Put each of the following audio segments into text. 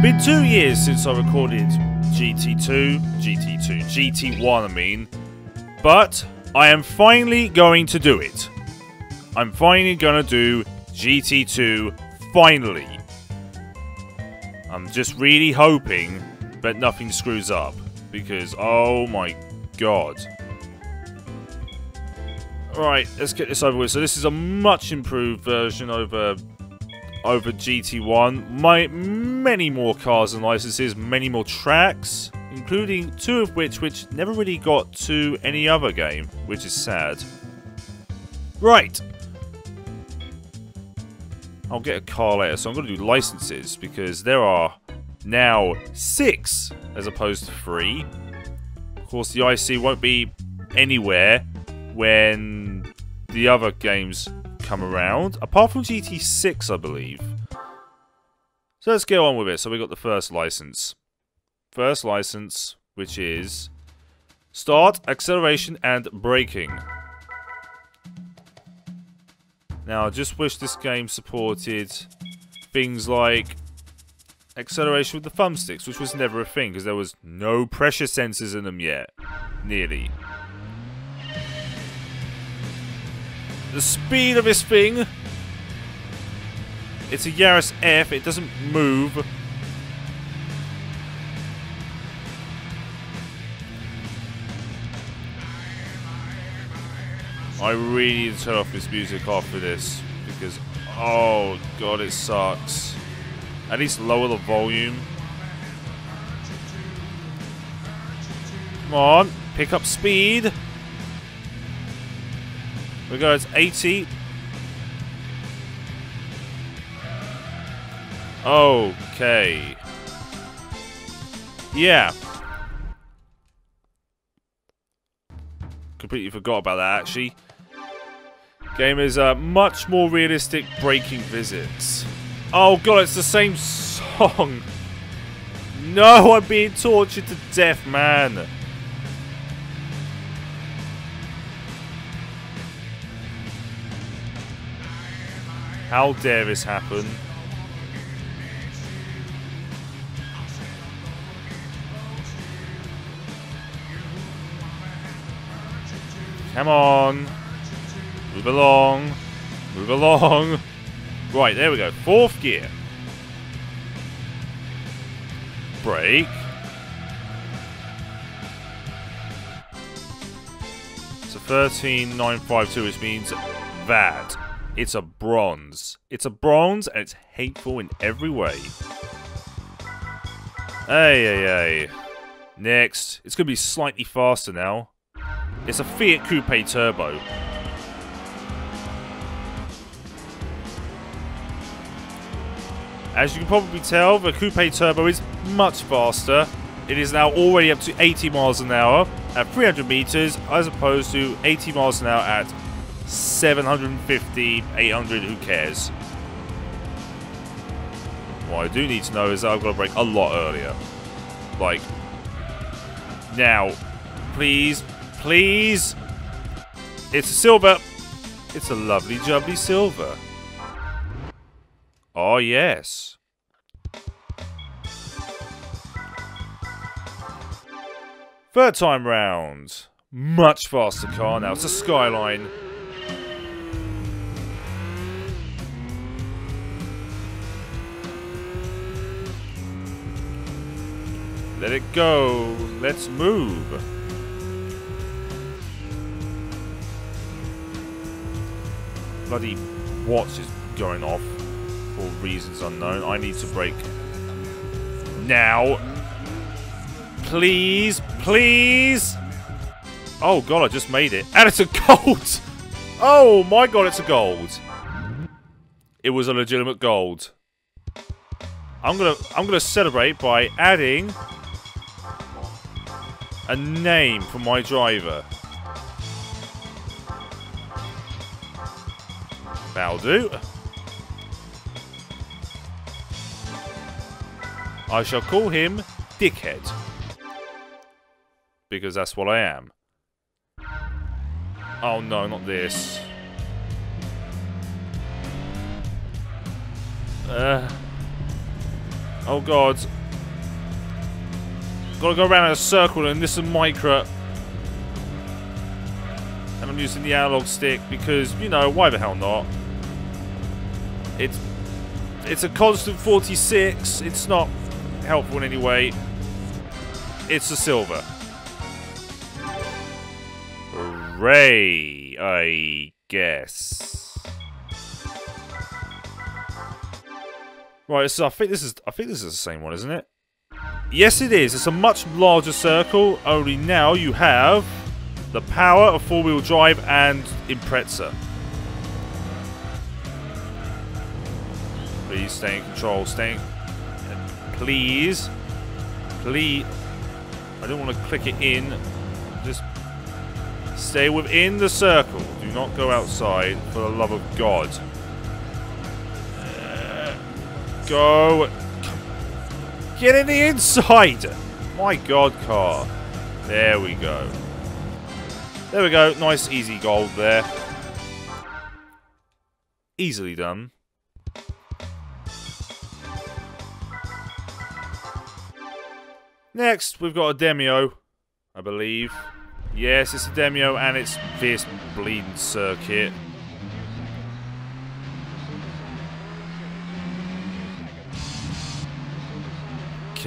Been two years since I recorded GT2, GT2, GT1 I mean, but I am finally going to do it. I'm finally gonna do GT2, finally. I'm just really hoping that nothing screws up, because oh my god. Alright, let's get this over with. So this is a much improved version over over GT1. My many more cars and licenses, many more tracks, including two of which which never really got to any other game, which is sad. Right. I'll get a car later, so I'm going to do licenses because there are now six as opposed to three. Of course, the IC won't be anywhere when the other games come around, apart from GT6, I believe. So let's get on with it. So we got the first license. First license, which is start, acceleration, and braking. Now, I just wish this game supported things like acceleration with the thumbsticks, which was never a thing because there was no pressure sensors in them yet. Nearly. The speed of this thing. It's a Yaris F. It doesn't move. I really need to turn off this music after this because, oh god, it sucks. At least lower the volume. Come on, pick up speed. We go, it's 80. Okay. Yeah. Completely forgot about that, actually. Game is uh, much more realistic breaking visits. Oh god, it's the same song. No, I'm being tortured to death, man. How dare this happen? Come on. Move along. Move along. Right, there we go. Fourth gear. Brake. So 13952, which means that it's a bronze. It's a bronze and it's hateful in every way. Hey, hey, hey. Next. It's going to be slightly faster now. It's a Fiat Coupe Turbo. As you can probably tell, the Coupe Turbo is much faster. It is now already up to 80 miles an hour at 300 meters as opposed to 80 miles an hour at 750, 800, who cares? What I do need to know is that I've got to brake a lot earlier. Like, now, please, please. It's a silver. It's a lovely, jubbly silver. Oh, yes. Third time round. Much faster car now. It's a Skyline. Let it go. Let's move. Bloody watch is going off for reasons unknown. I need to brake. now. Please, please. Oh god, I just made it. And it's a gold! Oh my god, it's a gold. It was a legitimate gold. I'm gonna I'm gonna celebrate by adding a name for my driver. That'll do. I shall call him Dickhead. Because that's what I am. Oh no, not this. Uh, Oh god. Gotta go around in a circle and this is micro. And I'm using the analog stick because, you know, why the hell not? It's it's a constant 46. It's not helpful in any way. It's a silver. Hooray, I guess. Right, so I think this is I think this is the same one, isn't it? Yes, it is. It's a much larger circle. Only now you have the power of four-wheel drive and Impreza. Please stay in control. Stay. In, please, please. I don't want to click it in. Just stay within the circle. Do not go outside, for the love of God. Uh, go. Get in the inside! My god, car. There we go. There we go. Nice, easy gold there. Easily done. Next, we've got a Demio, I believe. Yes, it's a Demio, and it's this bleeding circuit.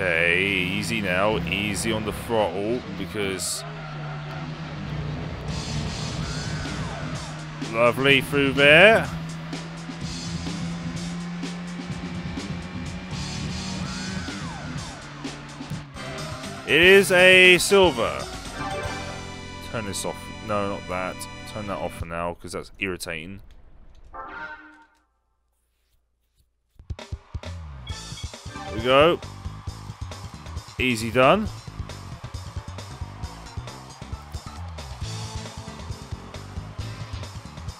Okay, easy now. Easy on the throttle because... Lovely through there. It is a silver. Turn this off. No, not that. Turn that off for now because that's irritating. Here we go. Easy done.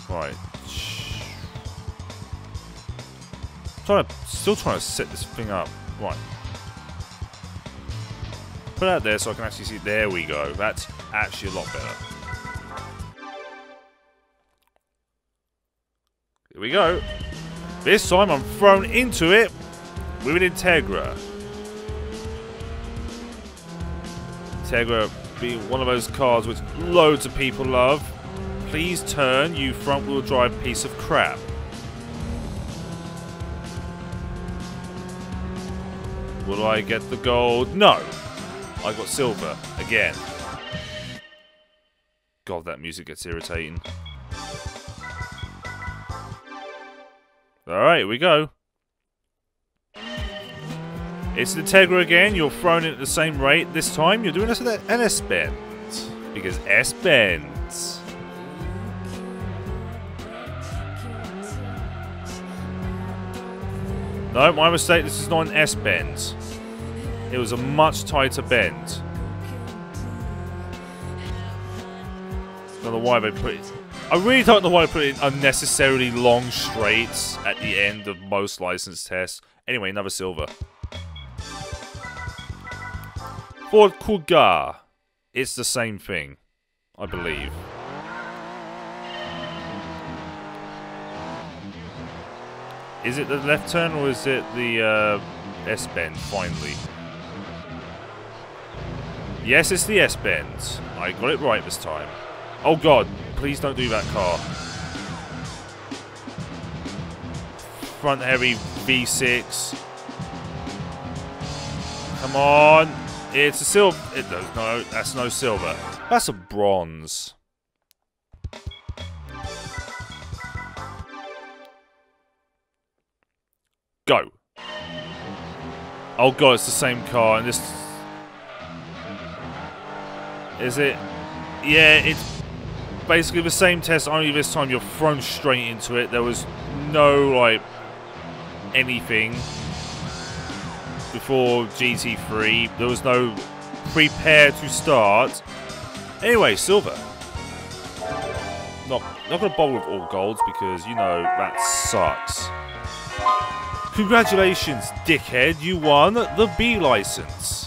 Right. Trying to, still trying to set this thing up. Right. Put out there so I can actually see. There we go. That's actually a lot better. Here we go. This time I'm thrown into it with an Integra. Integra being one of those cars which loads of people love. Please turn, you front wheel drive piece of crap. Will I get the gold? No. I got silver again. God, that music gets irritating. Alright, we go. It's the Integra again. You're thrown in at the same rate. This time, you're doing this an S bend. Because S bends. No, my mistake. This is not an S bend. It was a much tighter bend. don't know why they put it. I really don't know why they put in unnecessarily long straights at the end of most license tests. Anyway, another silver. Ford Cougar. It's the same thing, I believe. Is it the left turn or is it the uh, S-bend, finally? Yes, it's the S-bend. I got it right this time. Oh god, please don't do that car. Front heavy V6. Come on. It's a silver. It, no, that's no silver. That's a bronze. Go. Oh god, it's the same car, and this... Is it? Yeah, it's basically the same test, only this time you're thrown straight into it. There was no, like, anything before GT3. There was no prepare to start. Anyway, silver. Not, not going to bother with all golds because, you know, that sucks. Congratulations, dickhead. You won the B license.